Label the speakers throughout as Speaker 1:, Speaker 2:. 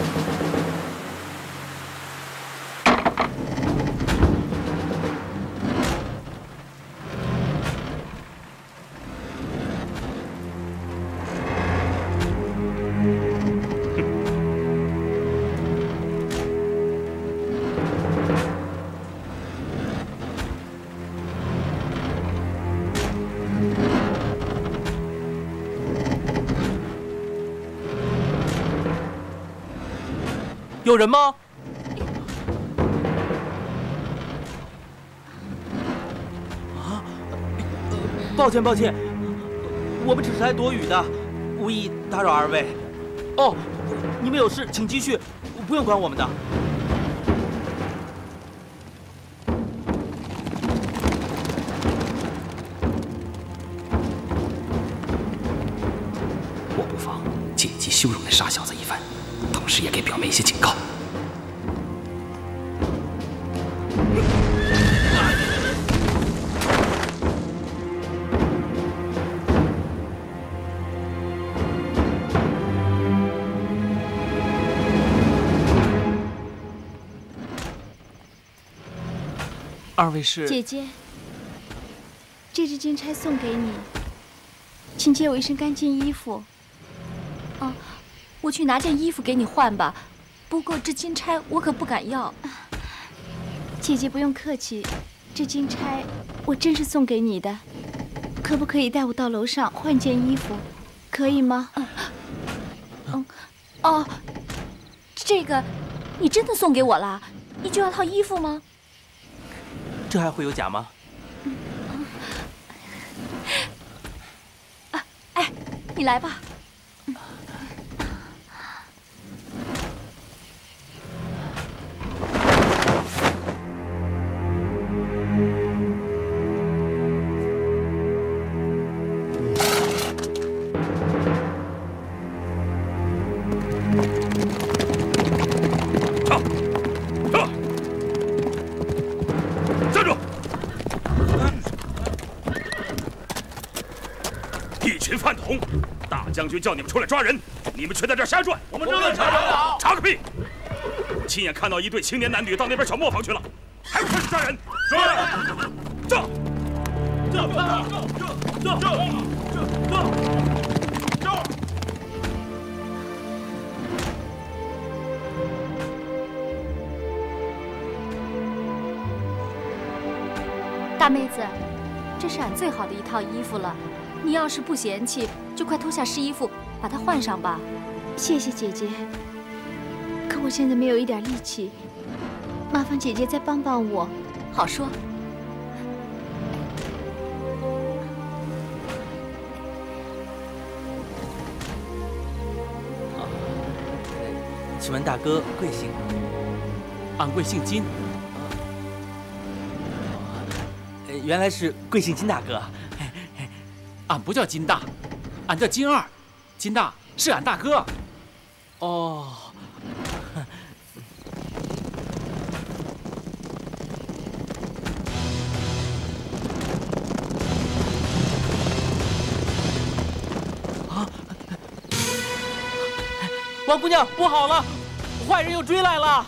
Speaker 1: you. 有人吗？啊，抱歉抱歉，我们只是来躲雨的，无意打扰二位。哦，你们有事请继续，不用管我们的。二位是
Speaker 2: 姐姐，这支金钗送给你，请借我一身干净衣服。
Speaker 3: 哦。我去拿件衣服给你换吧，不过这金钗我可不敢要。
Speaker 2: 姐姐不用客气，这金钗我真是送给你的，可不可以带我到楼上换件衣服，可以吗？
Speaker 3: 嗯，哦，这个你真的送给我了？你就要套衣服吗？
Speaker 1: 这还会有假吗？
Speaker 3: 啊，哎，你来吧。
Speaker 4: 军叫你们出来抓人，你们却在这瞎转。
Speaker 5: 我们正在查，
Speaker 4: 查个屁！亲眼看到一对青年男女到那边小磨坊去了，还不快去抓人？
Speaker 5: 抓！这这这这这这这！
Speaker 3: 大妹子，这是俺最好的一套衣服了。你要是不嫌弃，就快脱下湿衣服，把它换上吧。
Speaker 2: 谢谢姐姐。可我现在没有一点力气，麻烦姐姐再帮帮我。
Speaker 3: 好说。
Speaker 1: 请问大哥贵姓？
Speaker 6: 俺贵姓金。
Speaker 1: 原来是贵姓金大哥。
Speaker 6: 俺 不叫金大，俺叫金二，金大是俺大哥。
Speaker 1: 哦。啊！王姑娘，不好了，坏人又追来了。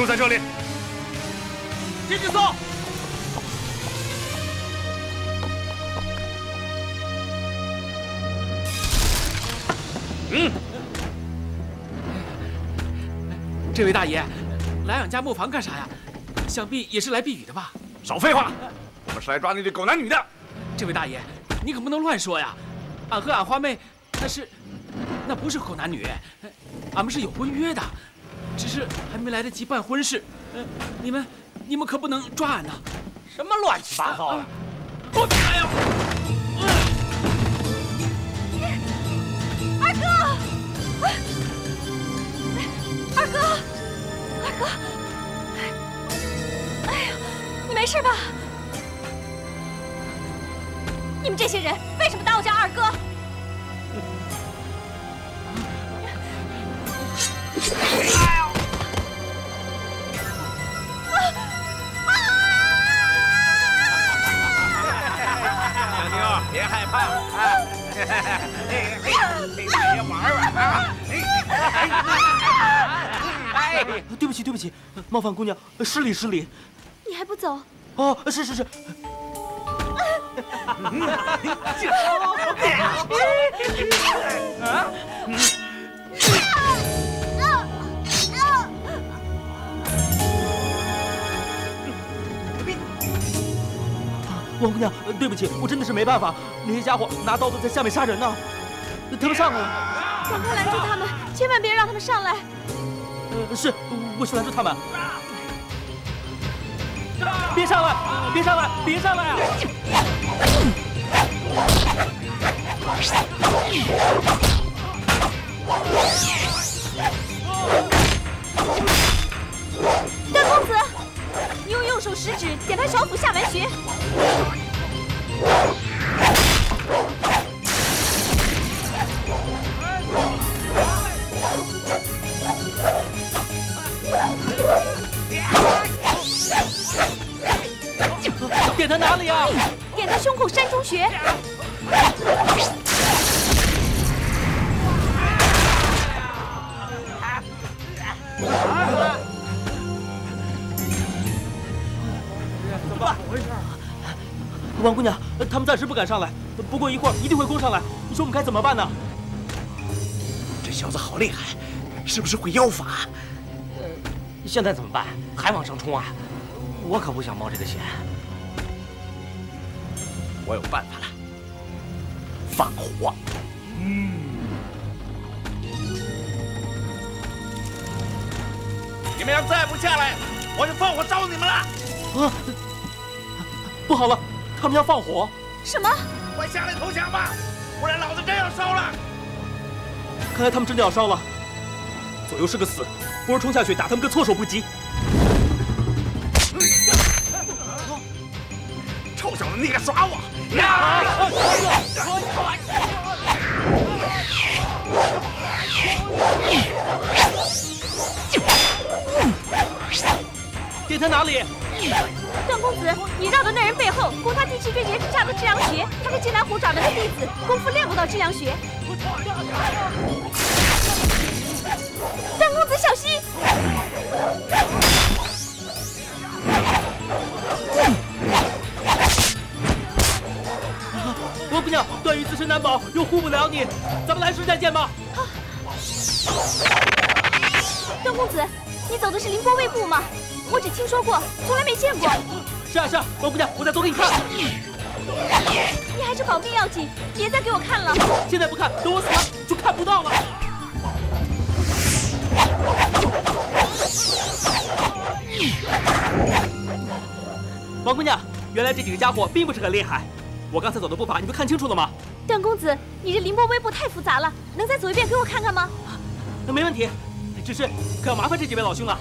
Speaker 4: 就在这里，
Speaker 1: 进去搜。
Speaker 4: 嗯，
Speaker 6: 这位大爷，来俺家磨坊干啥呀？想必也是来避雨的吧？
Speaker 4: 少废话，我们是来抓那对狗男女的。
Speaker 6: 这位大爷，你可不能乱说呀！俺和俺花妹那是，那不是狗男女，俺们是有婚约的。只是还没来得及办婚事，呃，你们，你们可不能抓俺呐！
Speaker 5: 什么乱七八糟的！
Speaker 6: 我，哎呀！
Speaker 3: 二哥，二哥，二哥，哎呀，你没事吧？你们这些人为什么打我家二哥？别害怕，别玩玩啊！
Speaker 1: 哎，对不起对不起，冒犯姑娘，失礼失礼。
Speaker 2: 你还不走？
Speaker 1: 哦，是是是。王姑娘，对不起，我真的是没办法。那些家伙拿刀子在下面杀人呢，他们上来了。
Speaker 2: 赶快拦住他们，千万别让他们上来。
Speaker 1: 呃，是，我去拦住他们。别上来！别上来！别上来啊！
Speaker 2: 你用食指点他小腹下门穴。
Speaker 1: 点他哪里啊？
Speaker 2: 点他胸口山中穴。
Speaker 1: 王姑娘，他们暂时不敢上来，不过一会儿一定会攻上来。你说我们该怎么办呢？
Speaker 7: 这小子好厉害，是不是会妖法？
Speaker 5: 现在怎么办？还往上冲啊？我可不想冒这个险。
Speaker 7: 我有办法了，放火。嗯，你们要再不下来，我就放火烧你们了。
Speaker 1: 啊！不好了，他们要放火！
Speaker 2: 什么？
Speaker 7: 快下来投降吧，不然老子真要烧了。
Speaker 1: 看来他们真的要烧了。左右是个死，不如冲下去打他们个措手不及。
Speaker 7: 臭小子，你敢耍我！
Speaker 1: 点他哪里？
Speaker 2: 段公子，你绕到那人背后，攻他第七椎节之下的至阳穴。他是金南虎掌门的弟子，功夫练不到至阳穴。段公子小心！
Speaker 1: 王姑娘，段誉自身难保，又护不了你，咱们来世再见吧。
Speaker 2: 段公子，你走的是凌波微步吗？我只听说过，从来没见过。
Speaker 1: 是啊是啊，王姑娘，我再走给你看。
Speaker 2: 你还是保命要紧，别再给我看了。
Speaker 1: 现在不看，等我死了就看不到了。王姑娘，原来这几个家伙并不是很厉害。我刚才走的步伐，你们看清楚了吗？
Speaker 2: 段公子，你这凌波微步太复杂了，能再走一遍给我看看吗？
Speaker 1: 那没问题，只是可要麻烦这几位老兄了。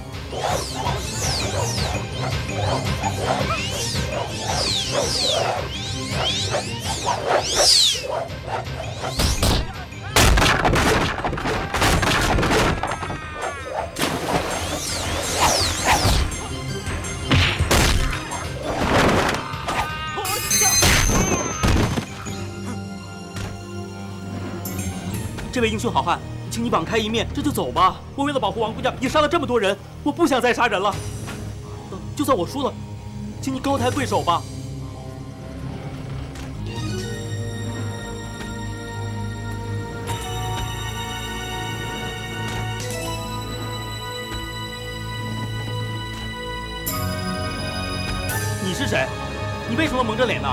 Speaker 1: 这位英雄好汉，请你网开一面，这就走吧。我为了保护王姑娘，也杀了这么多人，我不想再杀人了。就算我输了，请你高抬贵手吧。你是谁？你为什么蒙着脸呢？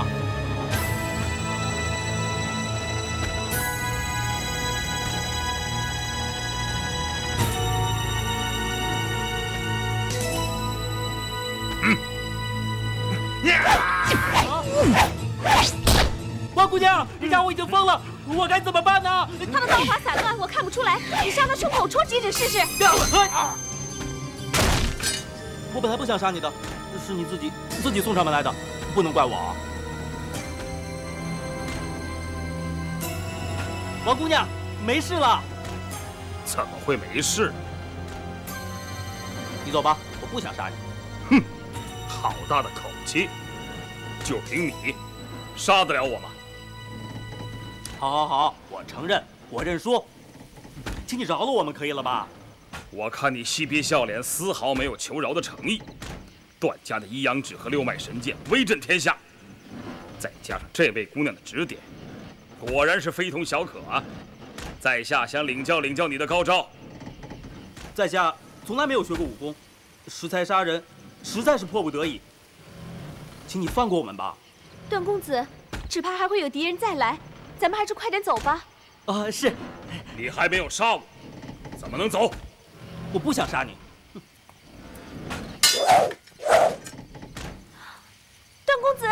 Speaker 1: 王姑娘，这家伙已经疯了，我该怎么办呢？
Speaker 2: 他的刀法散乱，我看不出来。你杀他胸口戳几指试试。
Speaker 1: 我本来不想杀你的，是你自己自己送上门来的，不能怪我啊。王姑娘，没事了，
Speaker 4: 怎么会没事？
Speaker 1: 你走吧，我不想杀你。
Speaker 4: 哼好大的口气！就凭你，杀得了我吗？
Speaker 1: 好，好，好，我承认，我认输，请你饶了我们，可以了吧？
Speaker 4: 我看你嬉皮笑脸，丝毫没有求饶的诚意。段家的一阳指和六脉神剑威震天下，再加上这位姑娘的指点，果然是非同小可啊！在下想领教领教你的高招。
Speaker 1: 在下从来没有学过武功，识财杀人，实在是迫不得已。请你放过我们吧。
Speaker 2: 段公子，只怕还会有敌人再来，咱们还是快点走吧。
Speaker 1: 啊，是。
Speaker 4: 你还没有杀我，怎么能走？
Speaker 1: 我不想杀你。
Speaker 2: 段公子，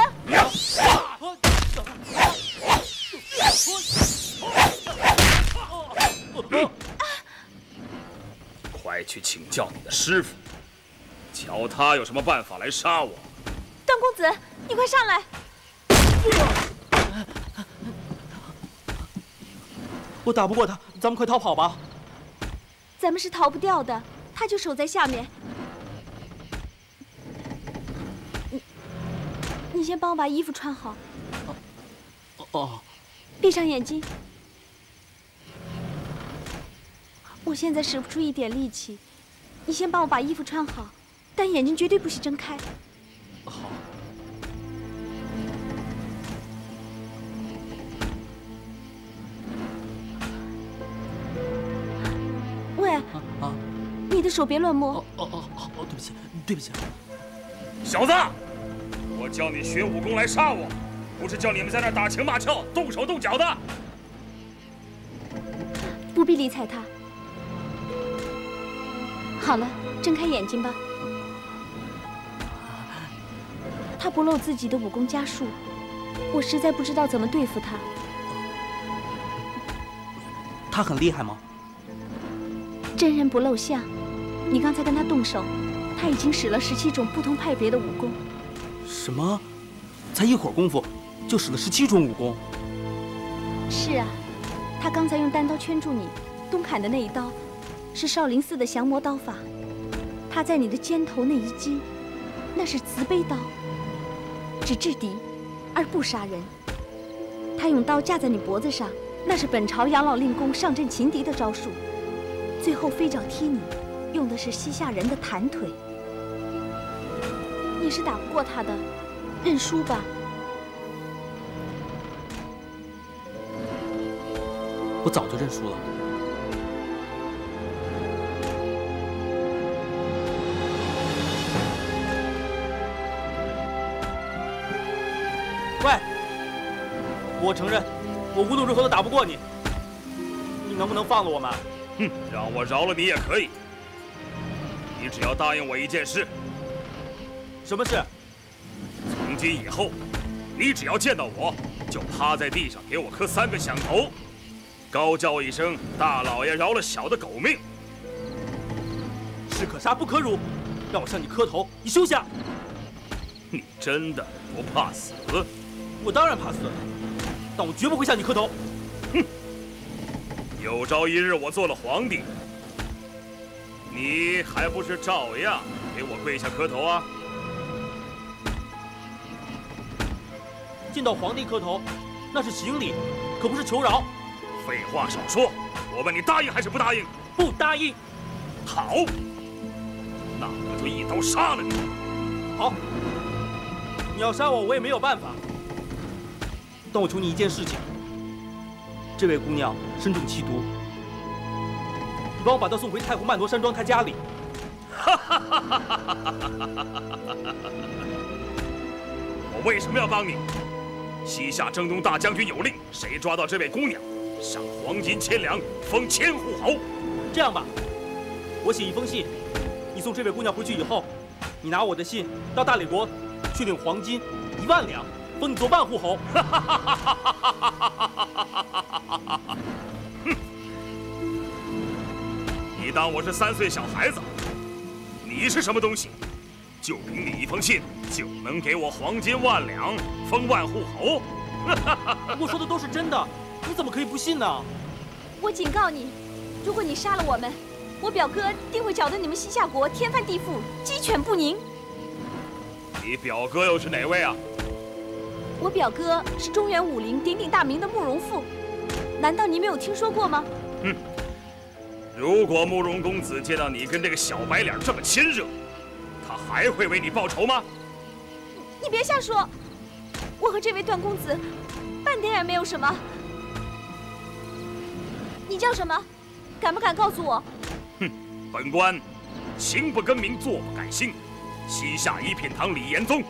Speaker 4: 快去请教你的师傅，瞧他有什么办法来杀我。
Speaker 2: 段公子，你快上来！
Speaker 1: 我打不过他，咱们快逃跑吧。
Speaker 2: 咱们是逃不掉的，他就守在下面。你，你先帮我把衣服穿好。
Speaker 1: 哦。
Speaker 2: 闭上眼睛。我现在使不出一点力气，你先帮我把衣服穿好，但眼睛绝对不许睁开。手别乱摸。
Speaker 1: 哦哦哦哦，对不起，对不起。
Speaker 4: 小子，我叫你学武功来杀我，不是叫你们在那打情骂俏、动手动脚的。
Speaker 2: 不必理睬他。好了，睁开眼睛吧。他不露自己的武功家术，我实在不知道怎么对付他。
Speaker 1: 他很厉害吗？
Speaker 2: 真人不露相。你刚才跟他动手，他已经使了十七种不同派别的武功。
Speaker 1: 什么？才一会儿功夫，就使了十七种武功？
Speaker 2: 是啊，他刚才用单刀圈住你，东砍的那一刀，是少林寺的降魔刀法。他在你的肩头那一击，那是慈悲刀，只制敌，而不杀人。他用刀架在你脖子上，那是本朝养老令公上阵擒敌的招数。最后飞脚踢你，用的是西夏人的弹腿。你是打不过他的，认输吧。
Speaker 1: 我早就认输了。喂，我承认，我无论如何都打不过你。你能不能放了我们？
Speaker 4: 哼，让我饶了你也可以。你只要答应我一件事。
Speaker 1: 什么事？
Speaker 4: 从今以后，你只要见到我，就趴在地上给我磕三个响头，高叫一声“大老爷饶了小的狗命”。
Speaker 1: 士可杀不可辱，让我向你磕头，你休想！
Speaker 4: 你真的不怕死？
Speaker 1: 我当然怕死，但我绝不会向你磕头。
Speaker 4: 哼！有朝一日我做了皇帝，你还不是照样给我跪下磕头啊？
Speaker 1: 见到皇帝磕头，那是行礼，可不是求饶。
Speaker 4: 废话少说，我问你答应还是不答应？
Speaker 1: 不答应。
Speaker 4: 好，那我就一刀杀了你。
Speaker 1: 好，你要杀我，我也没有办法。但我求你一件事情，这位姑娘身中奇毒，你帮我把她送回太湖曼陀山庄他家里。
Speaker 4: 我为什么要帮你？西夏征东大将军有令，谁抓到这位姑娘，赏黄金千两，封千户侯。
Speaker 1: 这样吧，我写一封信，你送这位姑娘回去以后，你拿我的信到大理国去领黄金一万两。封你做万户侯。
Speaker 4: 哼！你当我是三岁小孩子？你是什么东西？就凭你一封信，就能给我黄金万两，封万户侯？
Speaker 1: 我说的都是真的，你怎么可以不信呢？
Speaker 2: 我警告你，如果你杀了我们，我表哥定会搅得你们西夏国天翻地覆，鸡犬不宁。
Speaker 4: 你表哥又是哪位啊？
Speaker 2: 我表哥是中原武林鼎鼎大名的慕容复，难道你没有听说过吗？
Speaker 4: 哼，如果慕容公子见到你跟这个小白脸这么亲热，他还会为你报仇吗？
Speaker 2: 你别瞎说，我和这位段公子半点也没有什么。你叫什么？敢不敢告诉我？
Speaker 4: 哼，本官行不更名，坐不改姓，西夏一品堂李延宗。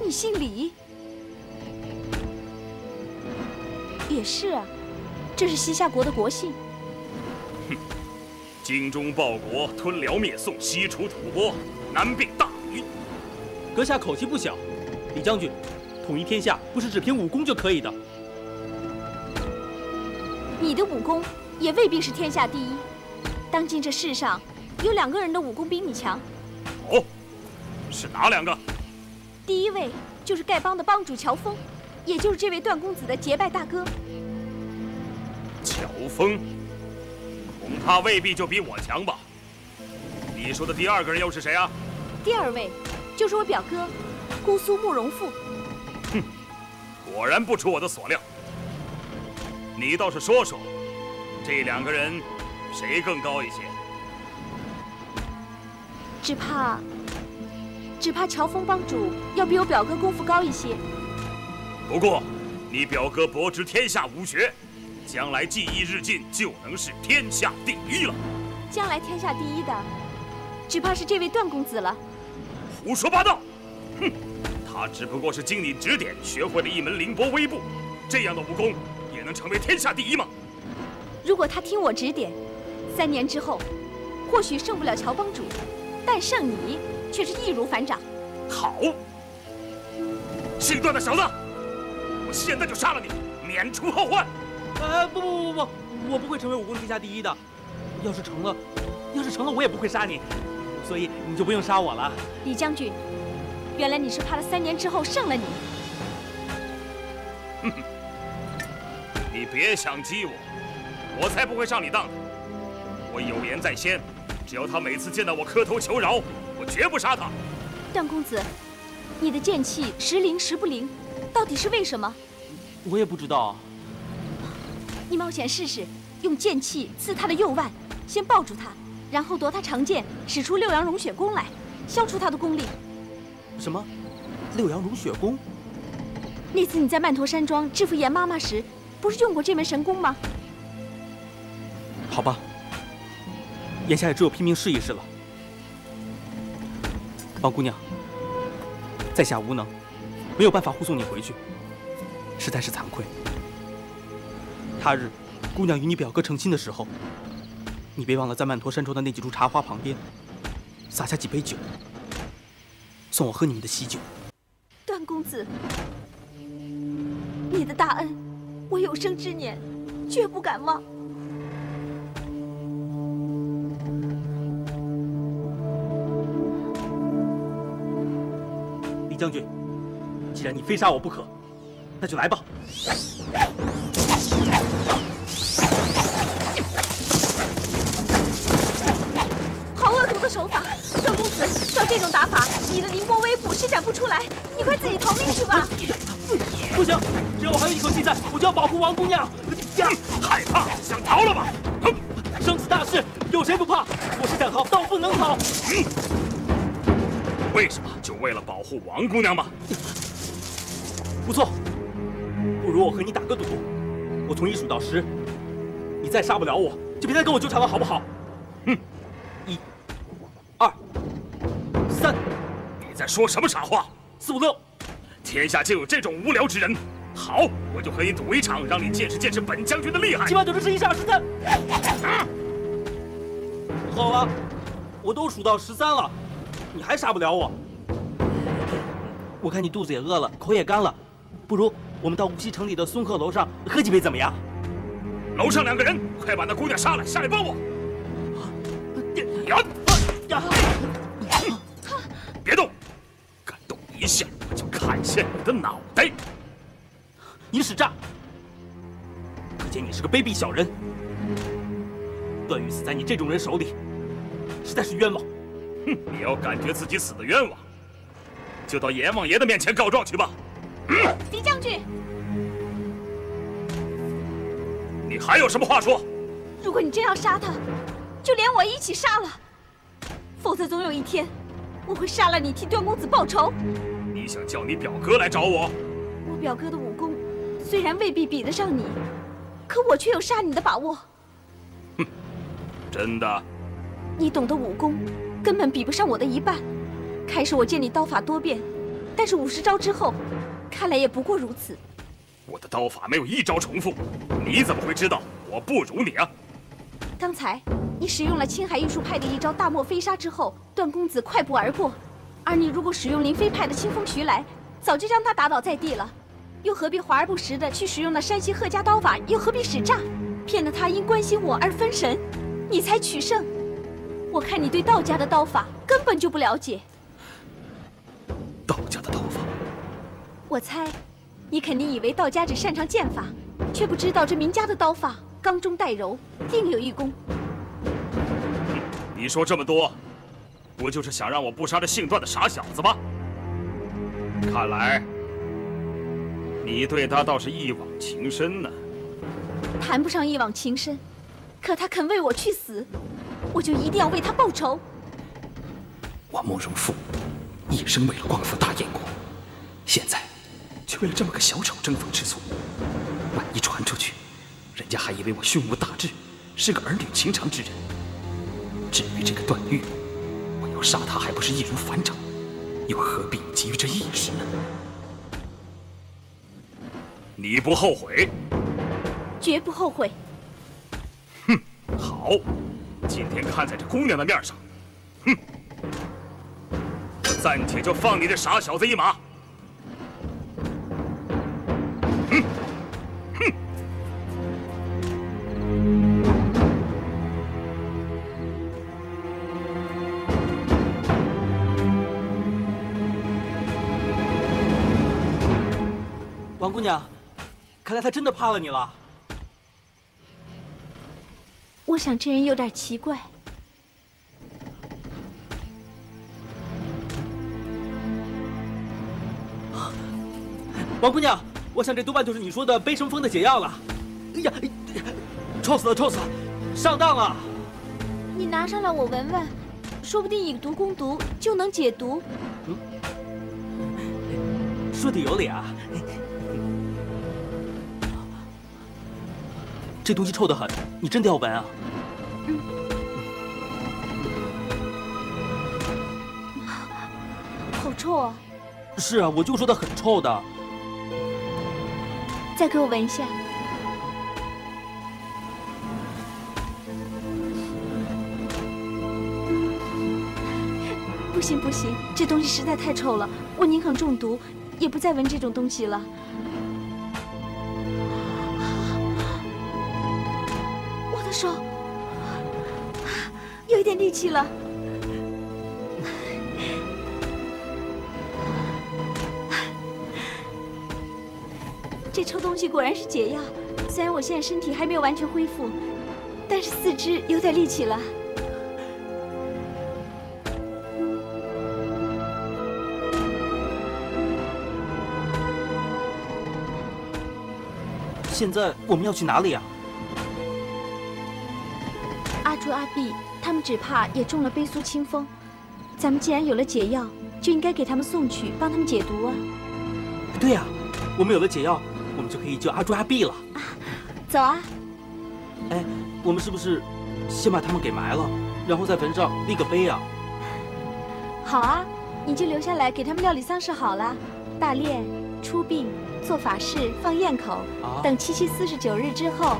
Speaker 2: 你姓李？也是啊，这是西夏国的国姓。
Speaker 4: 哼，精忠报国，吞辽灭宋，西除吐蕃，南并大禹。
Speaker 1: 阁下口气不小，李将军，统一天下不是只凭武功就可以的。
Speaker 2: 你的武功也未必是天下第一。当今这世上，有两个人的武功比你强。
Speaker 4: 哦，是哪两个？
Speaker 2: 第一位就是丐帮的帮主乔峰，也就是这位段公子的结拜大哥。
Speaker 4: 乔峰，恐怕未必就比我强吧？你说的第二个人又是谁啊？
Speaker 2: 第二位就是我表哥，姑苏慕容复。
Speaker 4: 哼，果然不出我的所料。你倒是说说，这两个人谁更高一些？
Speaker 2: 只怕，只怕乔峰帮主要比我表哥功夫高一些。
Speaker 4: 不过，你表哥博知天下武学，将来技艺日进，就能是天下第一了。
Speaker 2: 将来天下第一的，只怕是这位段公子了。
Speaker 4: 胡说八道！哼，他只不过是经你指点，学会了一门凌波微步，这样的武功也。能成为天下第一吗？
Speaker 2: 如果他听我指点，三年之后，或许胜不了乔帮主，但胜你却是易如反掌。
Speaker 4: 好，姓段的小子，我现在就杀了你，免除后患。
Speaker 1: 呃，不不不不不，我不会成为武功天下第一的。要是成了，要是成了，我也不会杀你，所以你就不用杀我了。
Speaker 2: 李将军，原来你是怕了三年之后胜了你。
Speaker 4: 哼哼。你别想激我，我才不会上你当的。我有言在先，只要他每次见到我磕头求饶，我绝不杀他。
Speaker 2: 段公子，你的剑气时灵时不灵，到底是为什么？
Speaker 1: 我也不知道。
Speaker 2: 你冒险试试，用剑气刺他的右腕，先抱住他，然后夺他长剑，使出六阳融雪功来，消除他的功力。
Speaker 1: 什么？六阳融雪功？
Speaker 2: 那次你在曼陀山庄制服严妈妈时。不是用过这门神功吗？
Speaker 1: 好吧，眼下也只有拼命试一试了。王姑娘，在下无能，没有办法护送你回去，实在是惭愧。他日姑娘与你表哥成亲的时候，你别忘了在曼陀山庄的那几株茶花旁边，洒下几杯酒，送我喝你们的喜酒。
Speaker 2: 段公子，你的大恩。我有生之年绝不敢忘。
Speaker 1: 李将军，既然你非杀我不可，那就来吧。
Speaker 2: 手法，段公子，照这种打法，你的凌波微步施展不出来，你快自己逃命去吧。
Speaker 1: 不行，只要我还有一口气在，我就要保护王姑娘。
Speaker 4: 害怕？想逃了吗？
Speaker 1: 哼！生死大事，有谁不怕？我是想逃，倒不能逃。
Speaker 4: 嗯为什么？就为了保护王姑娘吗？
Speaker 1: 不错。不如我和你打个赌，我从一数到十，你再杀不了我，就别再跟我纠缠了，好不好？
Speaker 4: 嗯。在说什么傻话？
Speaker 1: 四五六。
Speaker 4: 天下竟有这种无聊之人。好，我就和你赌一场，让你见识见识本将军的厉害。
Speaker 1: 今晚赌注是一、二、十三。好了，我都数到十三了，你还杀不了我。我看你肚子也饿了，口也干了，不如我们到无锡城里的松鹤楼上喝几杯，怎么样？
Speaker 4: 楼上两个人，快把那姑娘杀了，下来帮我。呀！别动一下我！就砍下你的脑袋！
Speaker 1: 你使诈，可见你是个卑鄙小人。段誉死在你这种人手里，实在是冤枉。
Speaker 4: 哼！你要感觉自己死的冤枉，就到阎王爷的面前告状去吧。
Speaker 2: 狄将军，
Speaker 4: 你还有什么话说？
Speaker 2: 如果你真要杀他，就连我一起杀了，否则总有一天我会杀了你，替段公子报仇。
Speaker 4: 你想叫你表哥来找我？
Speaker 2: 我表哥的武功虽然未必比得上你，可我却有杀你的把握。
Speaker 4: 哼，真的？
Speaker 2: 你懂得武功，根本比不上我的一半。开始我见你刀法多变，但是五十招之后，看来也不过如此。
Speaker 4: 我的刀法没有一招重复，你怎么会知道我不如你啊？
Speaker 2: 刚才你使用了青海玉树派的一招大漠飞沙之后，段公子快步而过，而你如果使用林飞派的清风徐来，早就将他打倒在地了。又何必华而不实的去使用那山西贺家刀法？又何必使诈，骗得他因关心我而分神，你才取胜？我看你对道家的刀法根本就不了解。
Speaker 7: 道家的刀法，
Speaker 2: 我猜，你肯定以为道家只擅长剑法，却不知道这名家的刀法刚中带柔，定有一功。
Speaker 4: 你说这么多，不就是想让我不杀这姓段的傻小子吗？看来你对他倒是一往情深呢。
Speaker 2: 谈不上一往情深，可他肯为我去死，我就一定要为他报仇。
Speaker 7: 我慕容复。一生为了光复大燕国，现在却为了这么个小丑争风吃醋。万一传出去，人家还以为我胸无大志，是个儿女情长之人。至于这个段誉，我要杀他还不是易如反掌，又何必急于这一时呢？
Speaker 4: 你不后悔？
Speaker 2: 绝不后悔。
Speaker 4: 哼，好，今天看在这姑娘的面上，哼。我暂且就放你这傻小子一马。
Speaker 1: 王姑娘，看来他真的怕了你了。
Speaker 2: 我想这人有点奇怪。
Speaker 1: 王姑娘，我想这多半就是你说的悲生风的解药了。哎呀，臭死了，臭死了，上当了！
Speaker 2: 你拿上来我闻闻，说不定以毒攻毒就能解毒。嗯，
Speaker 1: 说的有理啊。这东西臭得很，你真的要闻啊？嗯。
Speaker 2: 好臭啊！
Speaker 1: 是啊，我就说它很臭的。
Speaker 2: 再给我闻一下。不行不行，这东西实在太臭了，我宁可中毒，也不再闻这种东西了。我的手有一点力气了。这臭东西果然是解药，虽然我现在身体还没有完全恢复，但是四肢有点力气了。
Speaker 1: 现在我们要去哪里啊？
Speaker 2: 阿朱、阿碧他们只怕也中了悲苏清风，咱们既然有了解药，就应该给他们送去，帮他们解毒啊。
Speaker 1: 对呀，我们有了解药。我们就可以救阿朱阿碧了。
Speaker 2: 啊走啊！
Speaker 1: 哎，我们是不是先把他们给埋了，然后在坟上立个碑啊？
Speaker 2: 好啊，你就留下来给他们料理丧事好了。大殓、出殡、做法事、放焰口，等七七四十九日之后，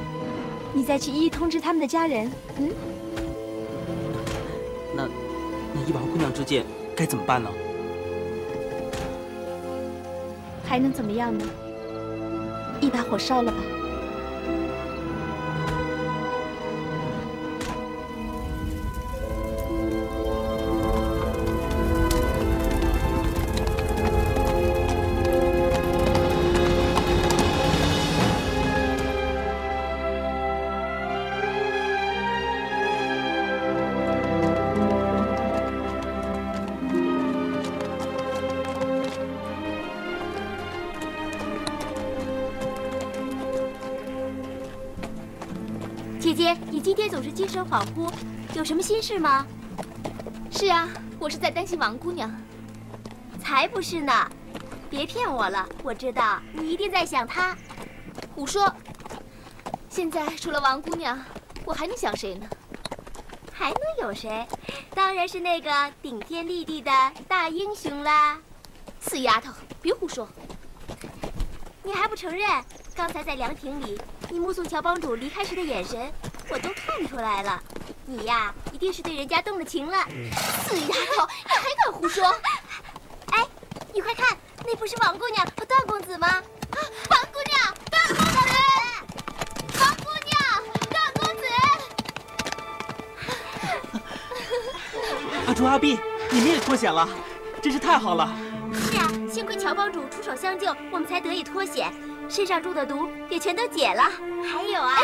Speaker 2: 你再去一一通知他们的家人。嗯。
Speaker 1: 那那一王姑娘之见该怎么办呢？
Speaker 2: 还能怎么样呢？一把火烧了吧。
Speaker 8: 恍惚，有什么心事吗？
Speaker 3: 是啊，我是在担心王姑娘。
Speaker 8: 才不是呢！别骗我了，我知道你一定在想她。
Speaker 3: 胡说！现在除了王姑娘，我还能想谁呢？
Speaker 8: 还能有谁？当然是那个顶天立地的大英雄啦！
Speaker 3: 死丫头，别胡说！
Speaker 8: 你还不承认？刚才在凉亭里，你目送乔帮主离开时的眼神，看出来了。你呀，一定是对人家动了情了。
Speaker 3: 死丫头，你还敢胡说？
Speaker 8: 哎，你快看，那不是王姑娘和段公子吗？
Speaker 3: 王姑娘，段公子！王姑娘，段公
Speaker 1: 子！阿朱、阿碧，你们也脱险了，真是太好了！
Speaker 8: 是啊，幸亏乔帮主出手相救，我们才得以脱险，身上中的毒也全都解了。还有啊，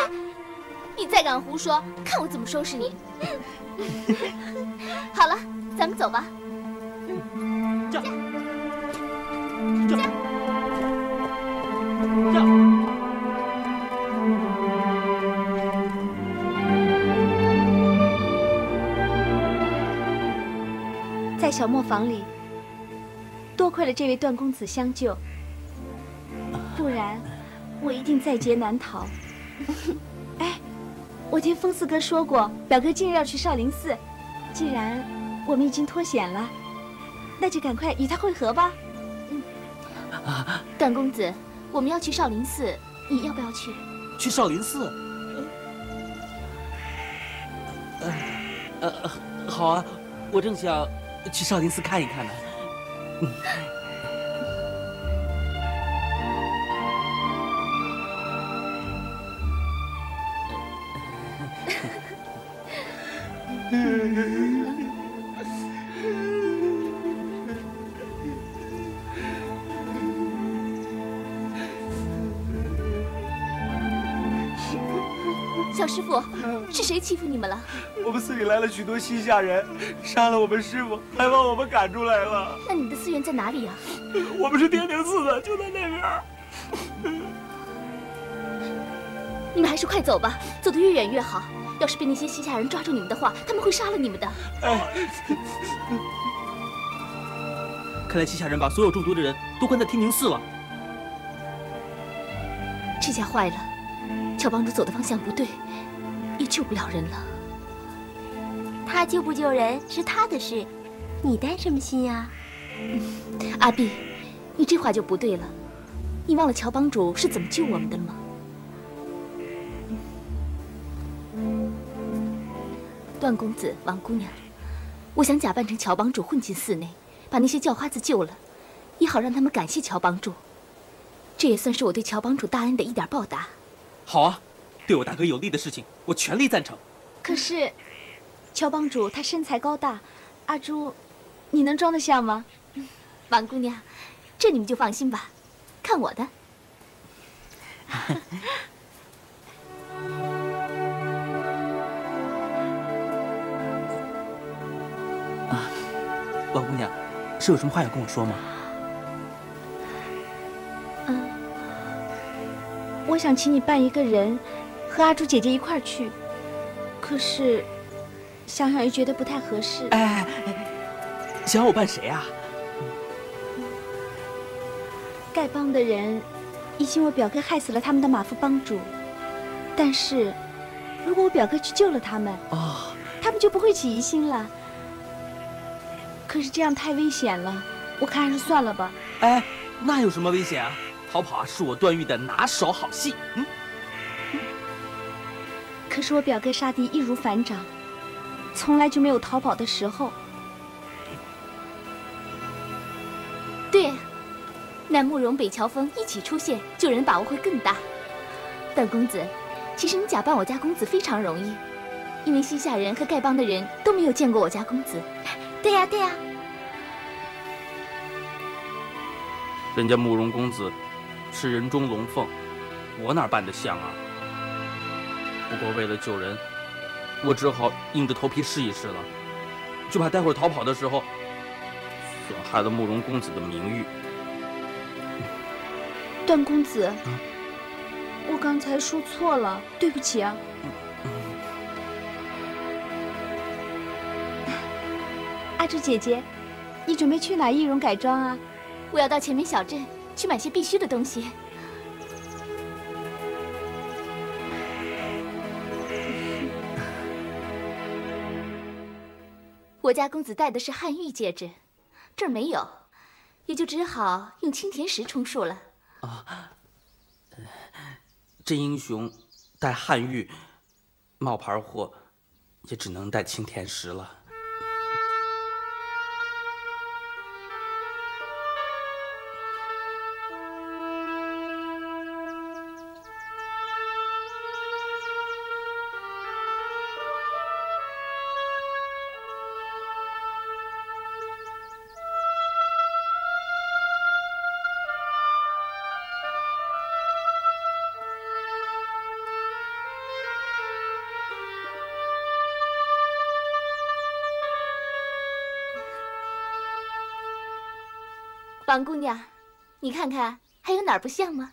Speaker 3: 你再敢胡说，看我怎么收拾你！好了，咱们走吧。
Speaker 1: 驾！
Speaker 8: 驾！
Speaker 1: 驾！
Speaker 2: 在小磨坊里，多亏了这位段公子相救，不然我一定在劫难逃。哎，我听风四哥说过，表哥近日要去少林寺，既然我们已经脱险了。那就赶快与他会合吧。
Speaker 3: 嗯，段公子，我们要去少林寺，你要不要去？
Speaker 1: 去少林寺？呃，呃，好啊，我正想去少林寺看一看呢。嗯。
Speaker 3: 谁欺负你们了？
Speaker 9: 我们寺里来了许多西夏人，杀了我们师傅，还把我们赶出来了。
Speaker 3: 那你们的寺院在哪里呀？
Speaker 9: 我们是天宁寺的，就在那边。
Speaker 3: 你们还是快走吧，走得越远越好。要是被那些西夏人抓住你们的话，他们会杀了你们的。哎，
Speaker 1: 看来西夏人把所有中毒的人都关在天宁寺了。
Speaker 3: 这下坏了，乔帮主走的方向不对。救不了人了。
Speaker 8: 他救不救人是他的事，你担什么心呀？
Speaker 3: 阿碧，你这话就不对了。你忘了乔帮主是怎么救我们的了吗？段公子、王姑娘，我想假扮成乔帮主混进寺内，把那些叫花子救了，也好让他们感谢乔帮主。这也算是我对乔帮主大恩的一点报答。
Speaker 1: 好啊。对我大哥有利的事情，我全力赞成。
Speaker 2: 可是，乔帮主他身材高大，阿朱，你能装得下吗？
Speaker 3: 王姑娘，这你们就放心吧，看我的。
Speaker 1: 啊，王姑娘，是有什么话要跟我说吗？
Speaker 2: 嗯，我想请你扮一个人。和阿朱姐姐一块儿去，可是想想又觉得不太合适。
Speaker 1: 哎，想要我扮谁啊？
Speaker 2: 丐帮的人已经我表哥害死了他们的马夫帮主，但是如果我表哥去救了他们，哦，他们就不会起疑心了。可是这样太危险了，我看还是算了吧。
Speaker 1: 哎，那有什么危险啊？逃跑啊，是我段誉的拿手好戏。嗯。
Speaker 2: 可是我表哥杀敌易如反掌，从来就没有逃跑的时候。
Speaker 3: 对，南慕容、北乔峰一起出现，救人把握会更大。段公子，其实你假扮我家公子非常容易，因为西夏人和丐帮的人都没有见过我家公子。
Speaker 8: 对呀，对呀。
Speaker 1: 人家慕容公子是人中龙凤，我哪扮得像啊？不过为了救人。我只好硬着头皮试一试了。就怕待会儿逃跑的时候损害了慕容公子的名誉。
Speaker 2: 段公子我刚才说错了对不起啊。阿朱姐姐你准备去哪易容改装啊？
Speaker 3: 我要到前面小镇去买些必须的东西。家公子戴的是汉玉戒指，这儿没有，也就只好用青田石充数了。啊，
Speaker 1: 这英雄戴汉玉，冒牌货也只能戴青田石了。
Speaker 3: 王姑娘，你看看还有哪儿不像吗？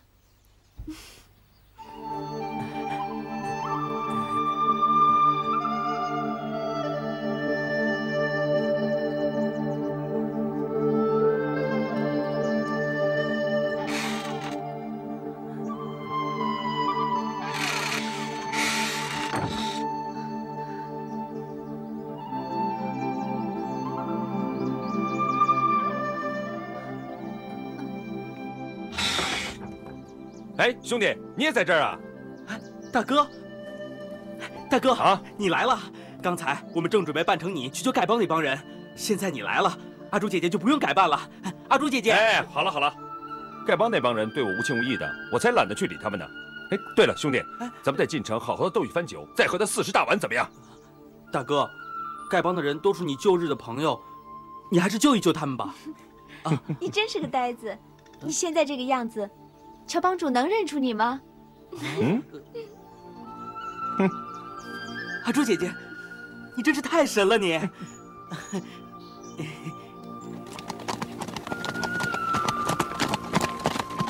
Speaker 10: 兄弟，你也在这儿啊？
Speaker 1: 哎，大哥，大哥
Speaker 10: 啊，
Speaker 1: 你来了！刚才我们正准备扮成你去救丐帮那帮人，现在你来了，阿朱姐姐就不用改扮了。阿朱姐姐，
Speaker 10: 哎，好了好了，丐帮那帮人对我无情无义的，我才懒得去理他们呢。哎，对了，兄弟，咱们在进城好好的斗一番酒，再喝他四十大碗，怎么样？
Speaker 1: 大哥，丐帮的人都是你旧日的朋友，你还是救一救他们吧。
Speaker 2: 啊，你真是个呆子！你现在这个样子。乔帮主能认出你吗？嗯，
Speaker 1: 阿朱姐姐，你真是太神了！你，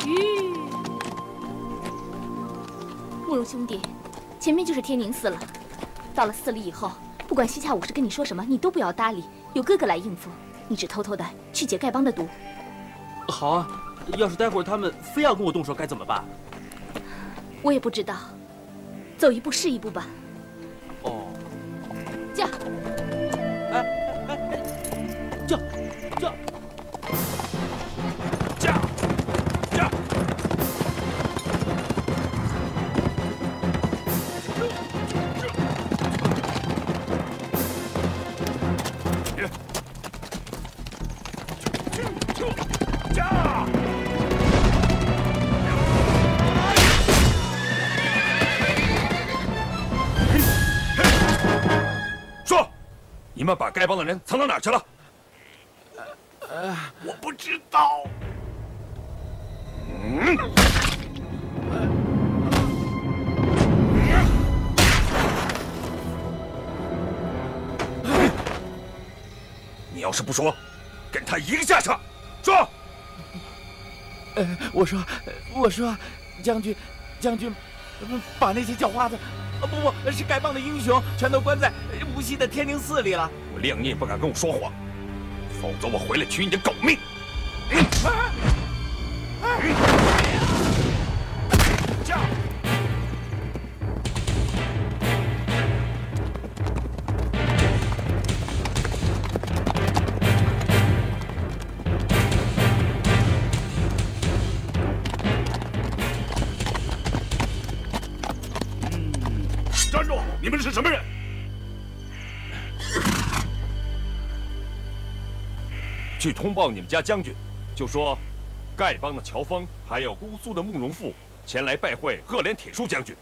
Speaker 3: 咦，慕容兄弟，前面就是天宁寺了。到了寺里以后，不管西夏武士跟你说什么，你都不要搭理，有哥哥来应付。你只偷偷的去解丐帮的毒。
Speaker 1: 好啊。要是待会儿他们非要跟我动手，该怎么办？
Speaker 3: 我也不知道，走一步是一步吧。
Speaker 1: 哦，
Speaker 3: 驾！
Speaker 1: 哎哎哎，驾驾
Speaker 10: 们把丐帮的人藏到哪儿去了？呃，我不知道。嗯，你要是不说，跟他一个下场。说。
Speaker 9: 呃，我说，我说，将军，将军，把那些叫花子。不不，是丐帮的英雄，全都关在无锡的天宁寺里了。
Speaker 10: 我谅你也不敢跟我说谎，否则我回来取你的狗命。你通报你们家将军，就说丐帮的乔峰，还有姑苏的慕容复前来拜会赫连铁树将军。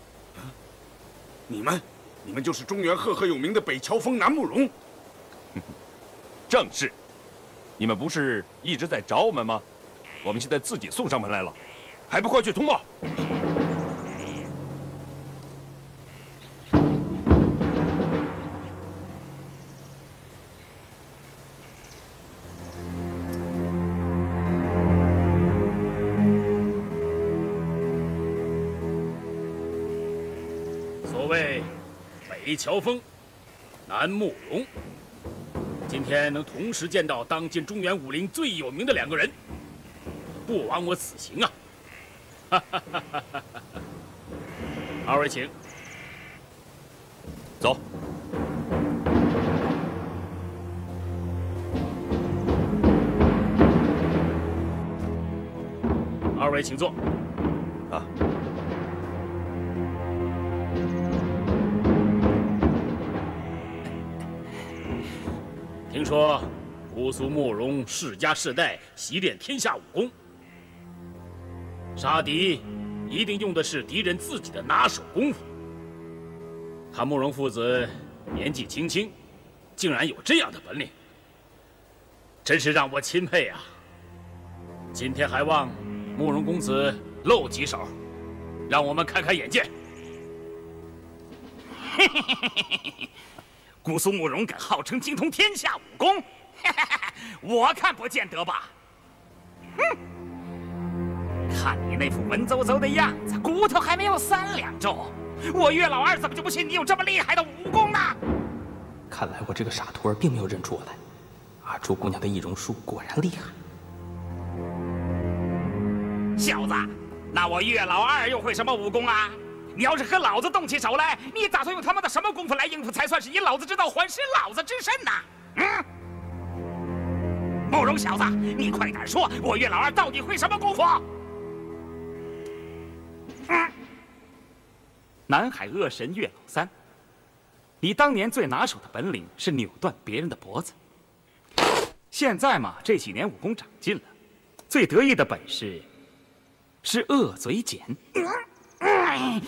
Speaker 11: 你们，你们就是中原赫赫有名的北乔峰南慕容。
Speaker 10: 正是。你们不是一直在找我们吗？我们现在自己送上门来了，还不快去通报？
Speaker 4: 乔峰，南慕容，今天能同时见到当今中原武林最有名的两个人，不枉我此行啊！二位请
Speaker 10: 走。
Speaker 4: 二位请坐。
Speaker 10: 啊。
Speaker 4: 说姑苏慕容世家世代习练天下武功，杀敌一定用的是敌人自己的拿手功夫。他慕容父子年纪轻轻，竟然有这样的本领，真是让我钦佩啊！今天还望慕容公子露几手，让我们开开眼界。
Speaker 12: 嘿嘿嘿嘿嘿嘿！姑苏慕容敢号称精通天下武功，我看不见得吧？哼！看你那副文绉绉的样子，骨头还没有三两重，我岳老二怎么就不信你有这么厉害的武功呢？
Speaker 7: 看来我这个傻徒儿并没有认出我来，而朱姑娘的易容术果然厉害。
Speaker 12: 小子，那我岳老二又会什么武功啊？你要是和老子动起手来，你打算用他妈的什么功夫来应付才算是以老子之道还施老子之身呢？嗯，慕容小子，你快点说，我岳老二到底会什么功夫？嗯，南海恶神岳老三，你当年最拿手的本领是扭断别人的脖子，现在嘛，这几年武功长进了，最得意的本事是恶嘴剪。嗯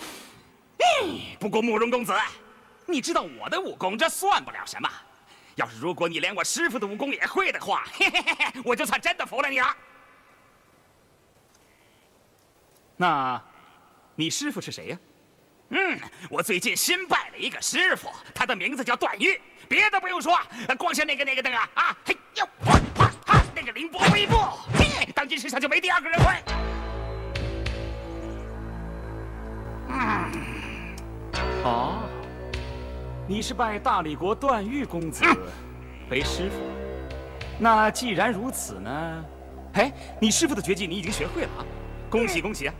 Speaker 12: 不过慕容公子，你知道我的武功，这算不了什么。要是如果你连我师傅的武功也会的话，嘿嘿嘿，我就算真的服了你了。那，你师傅是谁呀？嗯，我最近新拜了一个师傅，他的名字叫段誉。别的不用说，光是那个那个的啊啊，嘿呦，哈哈，那个凌波微步，嘿，当今世上就没第二个人会。
Speaker 4: 嗯。哦，你是拜大理国段誉公子为师傅。那既然如此呢？哎，你师傅的绝技你已经学会了啊！恭喜恭喜啊！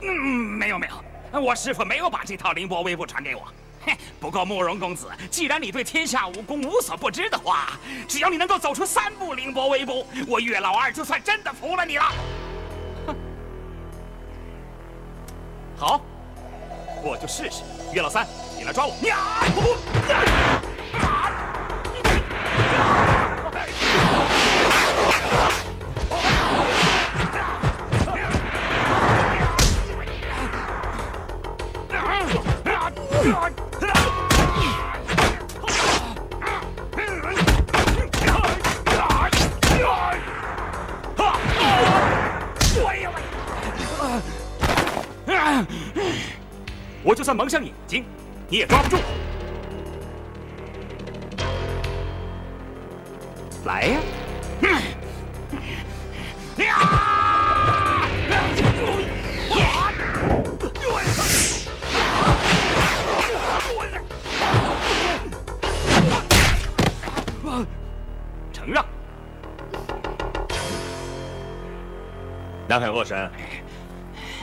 Speaker 12: 嗯，没有没有，我师傅没有把这套凌波微步传给我。嘿，不过慕容公子，既然你对天下武功无所不知的话，只要你能够走出三步凌波微步，我岳老二就算真的服了你了。
Speaker 4: 哼，好。我就试试，岳老三，你来抓我！我就算蒙上眼睛，你也抓不住。来呀！承让。
Speaker 10: 南海恶神，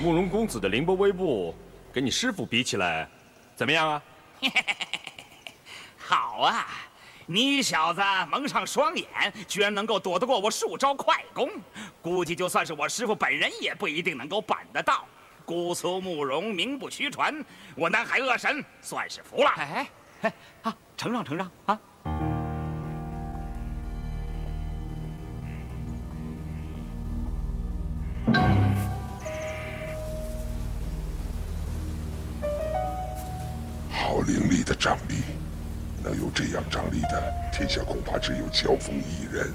Speaker 10: 慕容公子的凌波微步。跟你师傅比起来，怎么样啊？
Speaker 12: 好啊，你小子蒙上双眼，居然能够躲得过我数招快攻，估计就算是我师傅本人也不一定能够办得到。姑苏慕容名不虚传，我南海恶神算是服了。
Speaker 4: 哎哎，啊，承让承让啊！
Speaker 13: 的掌力，能有这样掌力的，天下恐怕只有乔峰一人。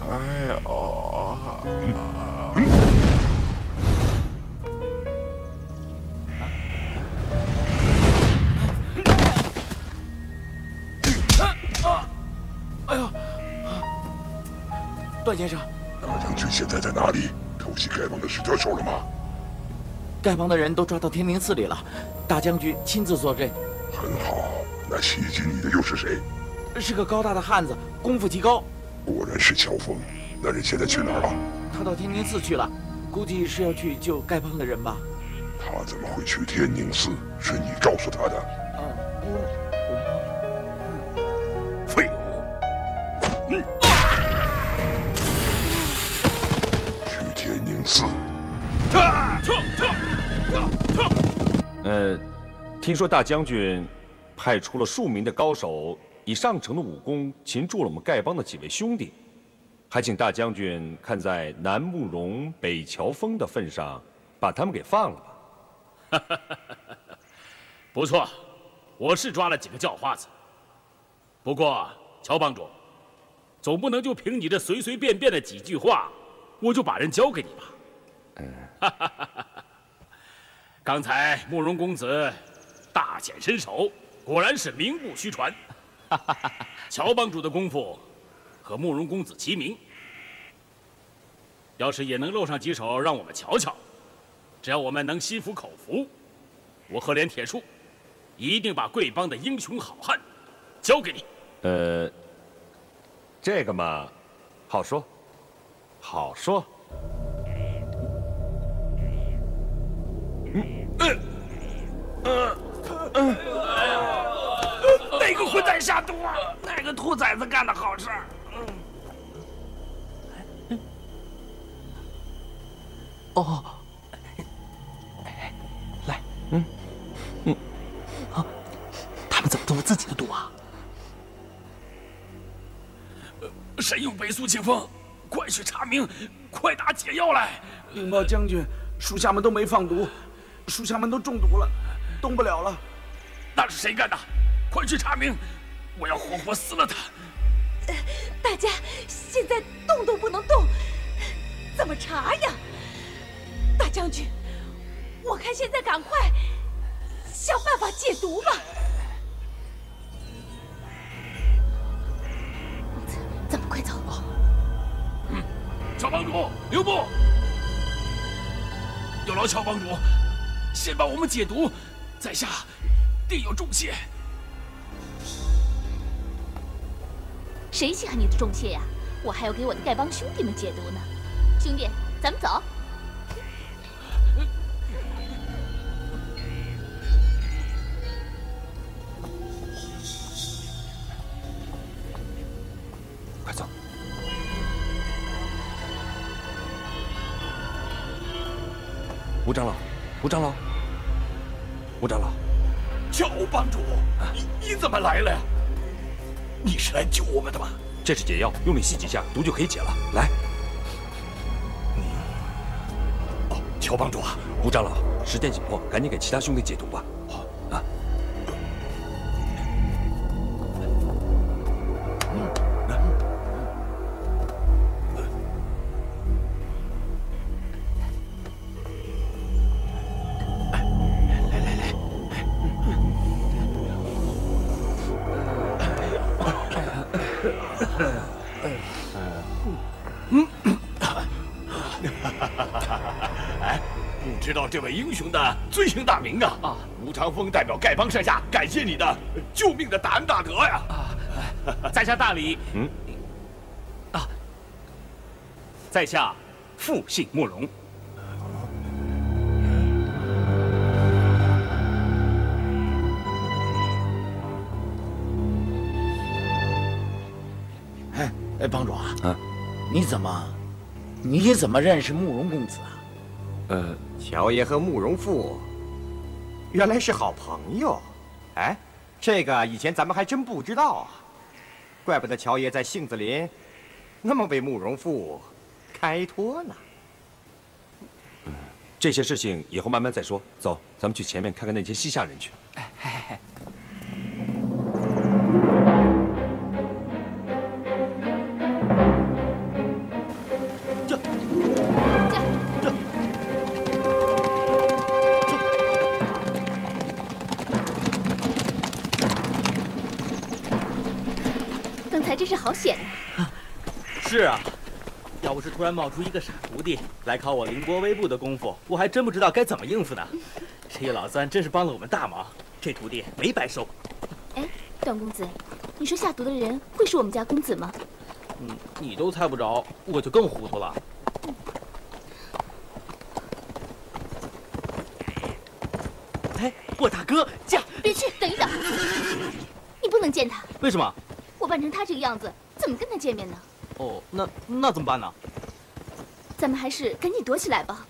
Speaker 13: 哎呦！
Speaker 9: 哎呦！段先生，
Speaker 13: 大将军现在在哪里？偷袭丐帮的事得手了吗？
Speaker 9: 丐帮的人都抓到天宁寺里了。大将军亲自坐镇，
Speaker 13: 很好。那袭击你的又是谁？
Speaker 9: 是个高大的汉子，功夫极高。
Speaker 13: 果然是乔峰，那人现在去哪儿了？
Speaker 9: 他到天宁寺去了，估计是要去救丐帮的人吧。
Speaker 13: 他怎么会去天宁寺？是你告诉他的？废
Speaker 10: 听说大将军派出了数名的高手，以上乘的武功擒住了我们丐帮的几位兄弟，还请大将军看在南慕容、北乔峰的份上，把他们给放了吧。
Speaker 4: 不错，我是抓了几个叫花子。不过，乔帮主，总不能就凭你这随随便便的几句话，我就把人交给你吧？嗯。刚才慕容公子大显身手，果然是名不虚传。乔帮主的功夫和慕容公子齐名，要是也能露上几手让我们瞧瞧，只要我们能心服口服，我赫连铁树一定把贵帮的英雄好汉交给你。
Speaker 10: 呃，这个嘛，好说，好说。
Speaker 4: 下毒啊？哪个兔崽子干的好事？
Speaker 9: 嗯。哦。来，嗯嗯，啊，他们怎么中了自己的毒啊？
Speaker 4: 谁用北苏清风？快去查明，快打解药来！
Speaker 9: 禀报将军，属下们都没放毒。属下们都中毒了，动不了了。
Speaker 4: 那是谁干的？快去查明！我要活活撕了他！
Speaker 2: 大家现在动都不能动，怎么查呀？大将军，我看现在赶快想办法解毒吧。
Speaker 3: 咱们快走！
Speaker 4: 嗯，乔帮主，留步！有劳乔帮主。先帮我们解毒，在下定有重谢。
Speaker 3: 谁稀罕你的重谢呀？我还要给我的丐帮兄弟们解毒呢。兄弟，咱们走。
Speaker 10: 快走。吴长老。吴长老，吴长老，
Speaker 11: 乔帮主，你你怎么来了呀？来救我们的吧？
Speaker 10: 这是解药，用力吸几下，毒就可以解了。来，
Speaker 11: 哦，乔帮主啊，
Speaker 10: 吴长老，时间紧迫，赶紧给其他兄弟解毒吧。
Speaker 11: 英雄的尊姓大名啊！啊，吴长风代表丐帮上下感谢你的救命的大恩大德呀！
Speaker 12: 啊，在下大礼。嗯，啊，在下复姓慕容。
Speaker 9: 哎哎，帮主啊，啊，你怎么，你怎么认识慕容公子啊？
Speaker 14: 呃，乔爷和慕容复原来是好朋友，哎，这个以前咱们还真不知道啊，怪不得乔爷在杏子林那么为慕容复开脱呢。
Speaker 10: 这些事情以后慢慢再说，走，咱们去前面看看那些西夏人去。
Speaker 1: 突然冒出一个傻徒弟来考我凌波微步的功夫，我还真不知道该怎么应付呢。这个老三真是帮了我们大忙，这徒弟没白收。
Speaker 3: 哎，段公子，你说下毒的人会是我们家公子吗？
Speaker 1: 嗯，你都猜不着，我就更糊涂了。哎，我大哥驾！
Speaker 3: 别去，等一等，你不能见他。
Speaker 1: 为什么？
Speaker 3: 我扮成他这个样子，怎么跟他见面呢？
Speaker 1: 哦，那那怎么办呢？
Speaker 3: 咱们还是赶紧躲起来吧。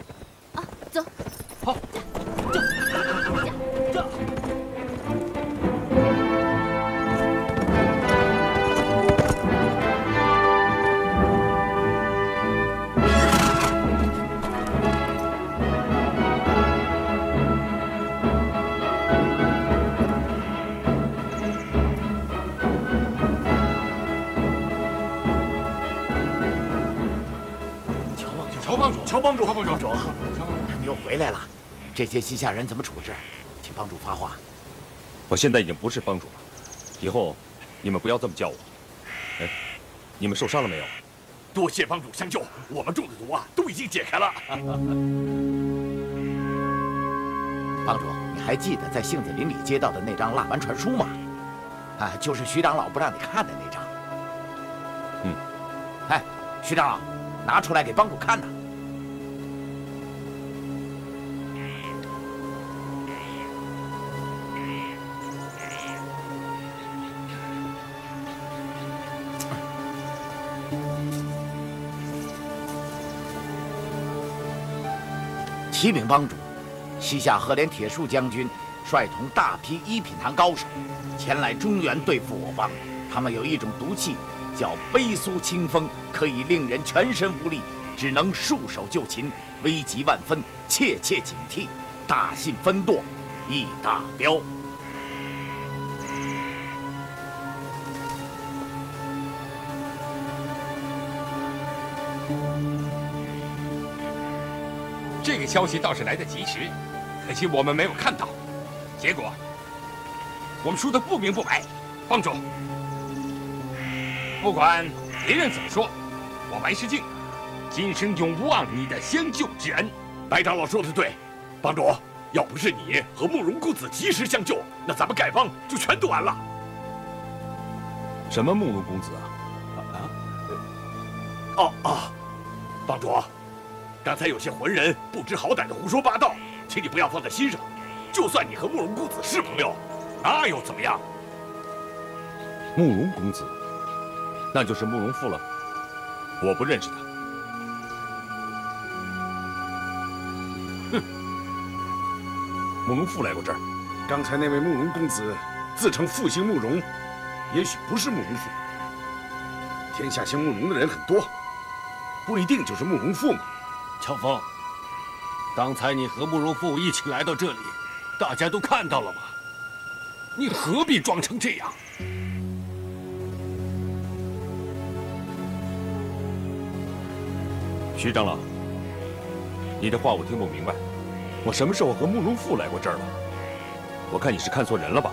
Speaker 11: 帮主，帮主，
Speaker 9: 你又回来了，这些西夏人怎么处置？请帮主发话。
Speaker 10: 我现在已经不是帮主了，以后你们不要这么叫我。哎，你们受伤了没有？
Speaker 11: 多谢帮主相救，我们中的毒啊都已经解开了。
Speaker 9: 帮主，你还记得在杏子林里接到的那张蜡丸传书吗？啊，就是徐长老不让你看的那张。
Speaker 10: 嗯。
Speaker 9: 哎，徐长老，拿出来给帮主看呐。启禀帮主，西夏赫连铁树将军率同大批一品堂高手前来中原对付我帮。他们有一种毒气，叫悲苏清风，可以令人全身无力，只能束手就擒，危急万分，切切警惕，大信分舵，易大彪。
Speaker 15: 消息倒是来得及时，可惜我们没有看到，结果我们输得不明不白。帮主，不管别人怎么说，我白世镜今生永不忘你的相救之恩。
Speaker 11: 白长老说的对，帮主，要不是你和慕容公子及时相救，那咱们丐帮就全都完了。
Speaker 10: 什么慕容公子啊？
Speaker 11: 啊？哦哦，帮主。刚才有些浑人不知好歹的胡说八道，请你不要放在心上。就算你和慕容公子是朋友，那又怎么样？
Speaker 10: 慕容公子，那就是慕容复了。我不认识他。
Speaker 16: 哼，
Speaker 10: 慕容复来过这儿。
Speaker 16: 刚才那位慕容公子自称复姓慕容，也许不是慕容复。天下姓慕容的人很多，不一定就是慕容复嘛。
Speaker 17: 乔峰，刚才你和慕容复一起来到这里，大家都看到了吧？
Speaker 15: 你何必装成这样？
Speaker 10: 徐长老，你的话我听不明白。我什么时候和慕容复来过这儿了？我看你是看错人了吧？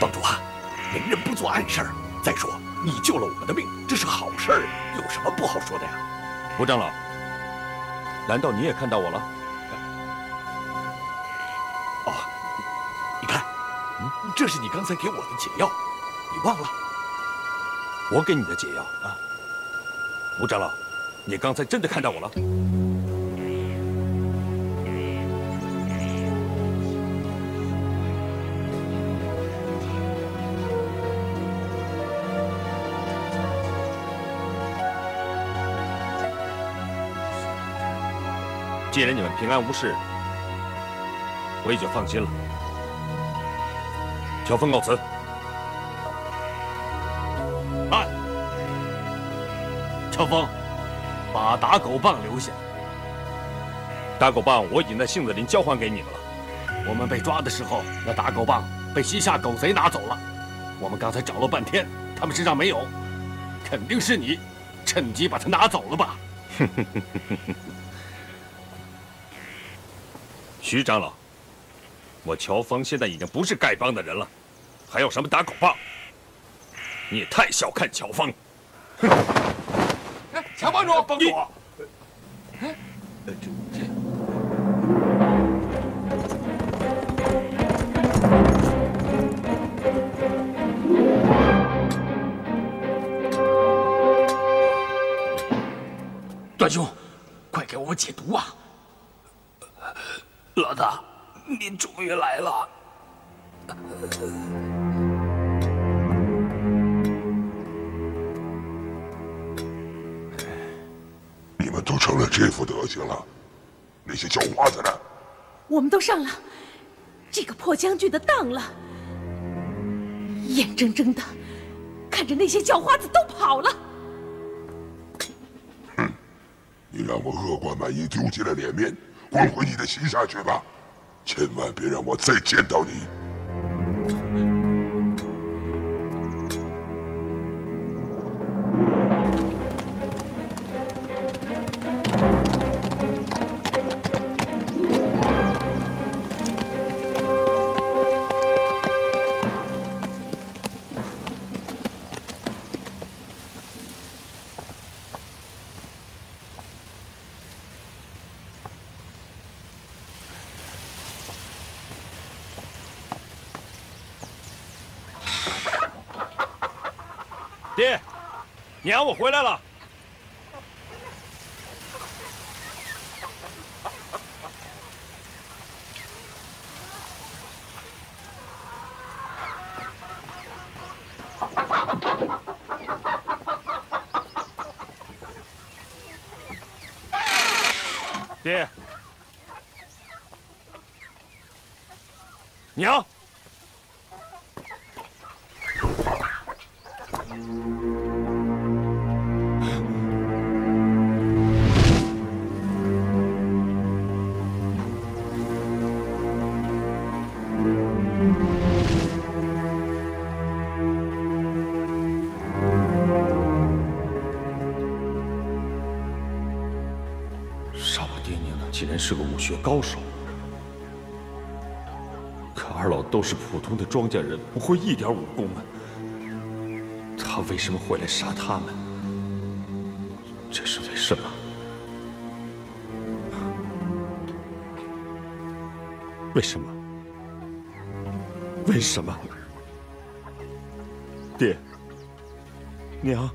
Speaker 11: 帮主啊，明人不做暗事。再说。你救了我们的命，这是好事儿，有什么不好说的呀？
Speaker 10: 吴长老，难道你也看到我了？
Speaker 11: 哦，你看，这是你刚才给我的解药，你忘了？
Speaker 10: 我给你的解药啊？吴长老，你刚才真的看到我了？既然你们平安无事，我也就放心了。乔峰告辞。
Speaker 17: 慢，乔峰，把打狗棒留下。
Speaker 10: 打狗棒我已经在杏子林交还给你们了。
Speaker 17: 我们被抓的时候，那打狗棒被西夏狗贼拿走了。我们刚才找了半天，他们身上没有，肯定是你趁机把它拿走了吧？
Speaker 10: 徐长老我乔峰现在已经不是丐帮的人了还要什么打狗棒你也太小看乔峰
Speaker 15: 哼乔帮主
Speaker 11: 帮主
Speaker 6: 段兄快给我们解毒啊！
Speaker 13: 行了，那些叫花子呢？
Speaker 18: 我们都上了这个破将军的当了，眼睁睁的看着那些叫花子都跑了。
Speaker 13: 哼你让我恶贯满盈，丢尽了脸面，滚回你的旗下去吧！千万别让我再见到你。
Speaker 10: 回来了。爹，娘。是个武学高手，可二老都是普通的庄稼人，不会一点武功啊。他为什么会来杀他们？这是为什么？为什么？为什么？爹，娘，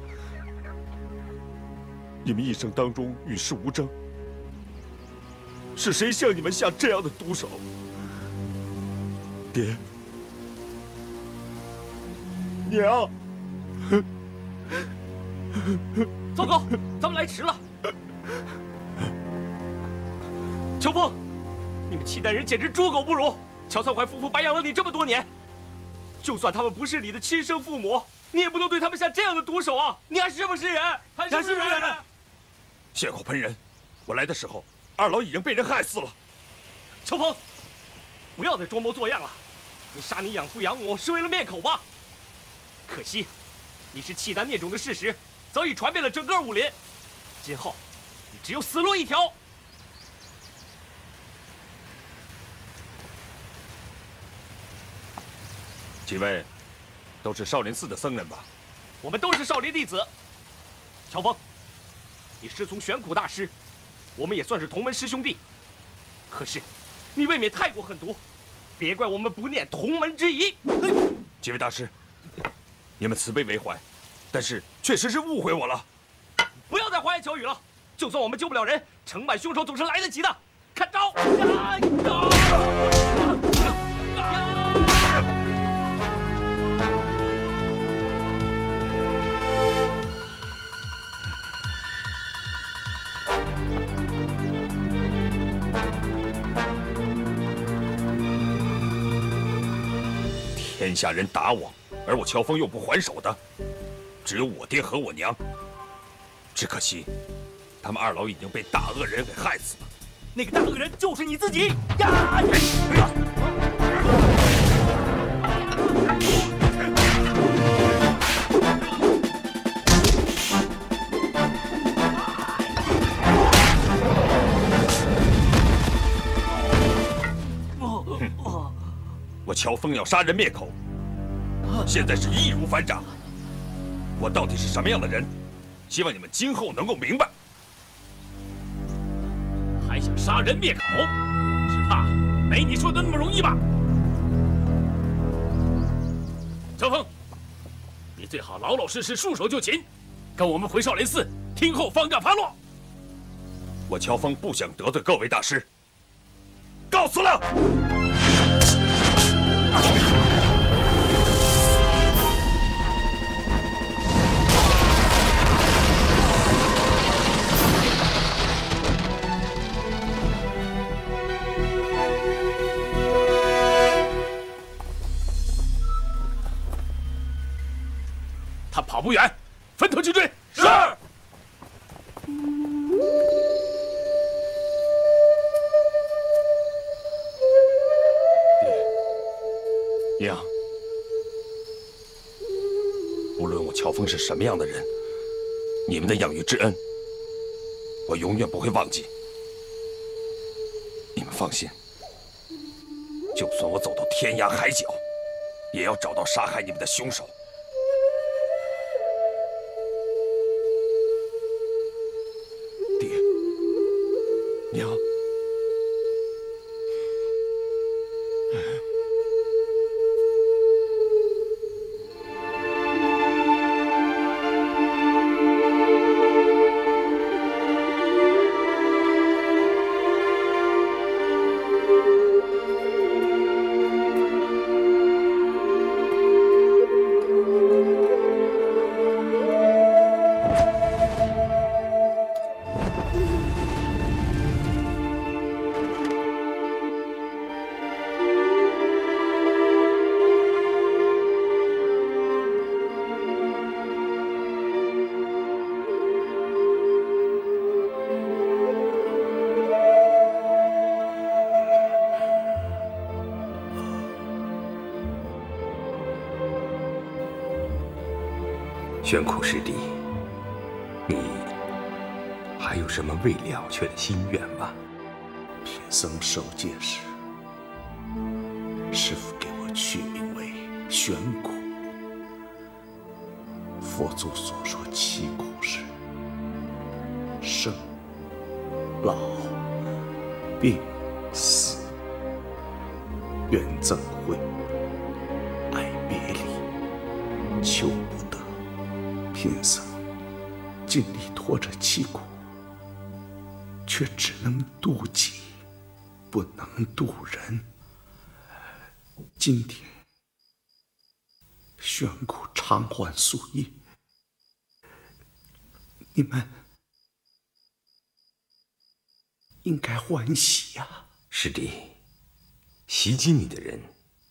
Speaker 10: 你们一生当中与世无争，是谁向你们下这样的毒手？爹，娘。
Speaker 1: 糟糕，咱们来迟了。乔峰，你们契丹人简直猪狗不如！乔三槐夫妇白养了你这么多年，就算他们不是你的亲生父母，你也不能对他们下这样的毒手啊！你还是不是人？还是不是人？
Speaker 10: 血口喷人！我来的时候，二老已经被人害死了。
Speaker 1: 乔峰，不要再装模作样了。你杀你养父养母是为了灭口吧？可惜。你是契丹灭种的事实早已传遍了整个武林，今后你只有死路一条。
Speaker 10: 几位都是少林寺的僧人吧？
Speaker 1: 我们都是少林弟子。乔峰，你师从玄苦大师，我们也算是同门师兄弟。可是你未免太过狠毒，别怪我们不念同门之谊。
Speaker 10: 几位大师。你们慈悲为怀，但是确实是误会我了。
Speaker 1: 不要再花言巧语了。就算我们救不了人，惩办凶手总是来得及的。看招！
Speaker 10: 天下人打我。而我乔峰又不还手的，只有我爹和我娘。只可惜，他们二老已经被大恶人给害死了。
Speaker 1: 那个大恶人就是你自己呀！
Speaker 10: 乔峰要杀人灭口。现在是易如反掌，我到底是什么样的人？希望你们今后能够明白。
Speaker 1: 还想杀人灭口，只怕没你说的那么容易吧？乔峰，你最好老老实实束手就擒，跟我们回少林寺听候方丈发落。
Speaker 10: 我乔峰不想得罪各位大师，告辞了。
Speaker 15: 他跑不远，分头去追。
Speaker 10: 是。峰是什么样的人，你们的养育之恩，我永远不会忘记。你们放心，就算我走到天涯海角，也要找到杀害你们的凶手。
Speaker 17: 玄苦师弟，你还有什么未了却的心愿吗？
Speaker 16: 贫僧受戒时，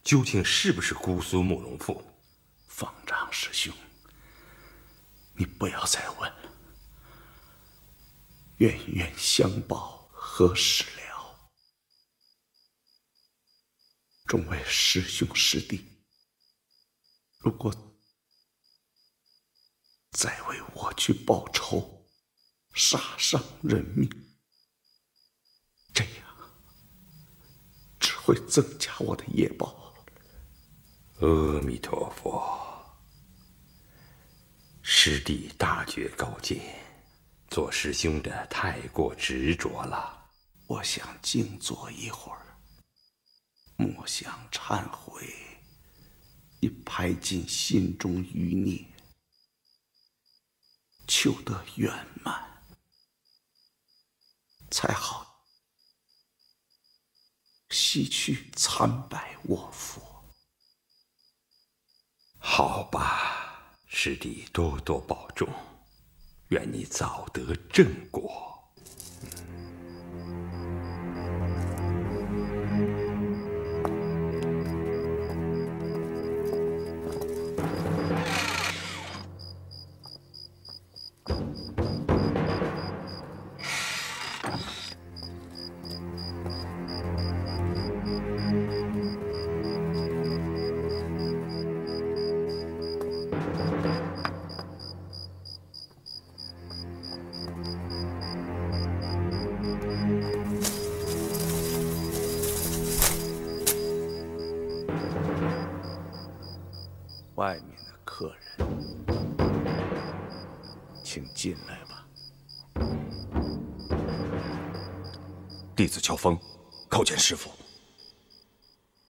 Speaker 17: 究竟是不是姑苏慕容复？
Speaker 16: 方丈师兄。你不要再问了，冤冤相报何时了？众位师兄师弟，如果再为我去报仇，杀伤人命，这样只会增加我的业报。
Speaker 17: 阿弥陀佛。师弟大觉高见，做师兄的太过执着了。
Speaker 16: 我想静坐一会儿，默想忏悔，以排尽心中余孽，求得圆满，才好洗去参拜我佛。
Speaker 17: 好吧。师弟多多保重，愿你早得正果。
Speaker 10: 师傅。